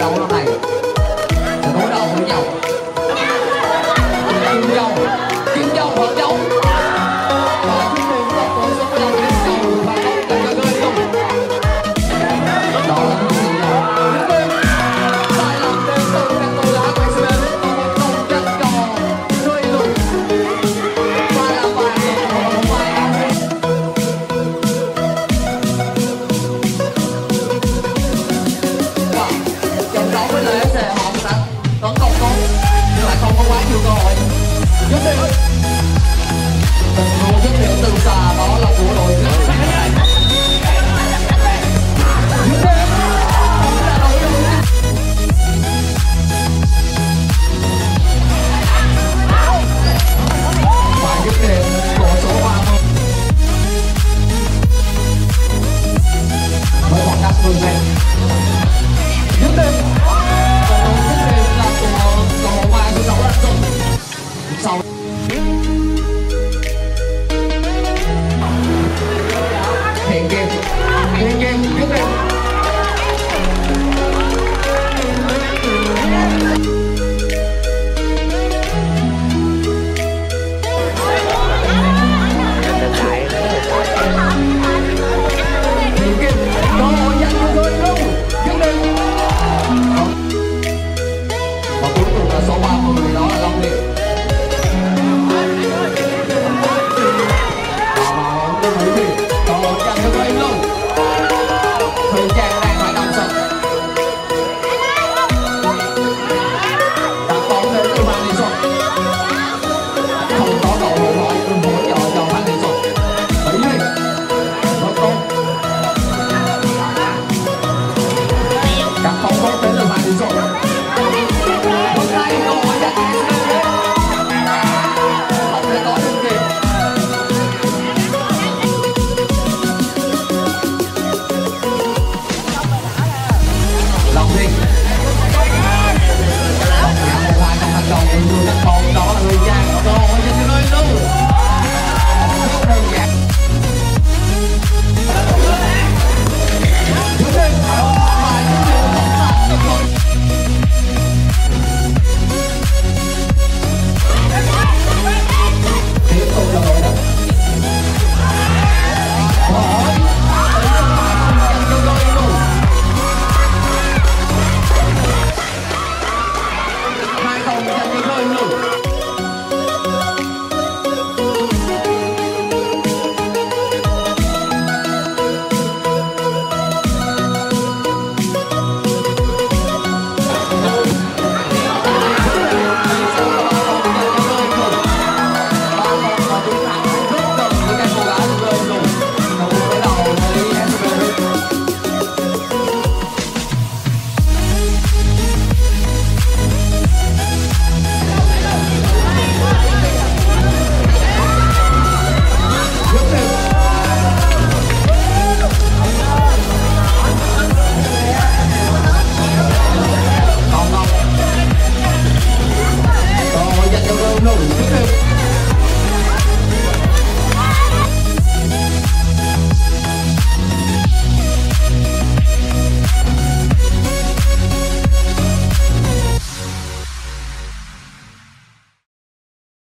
I don't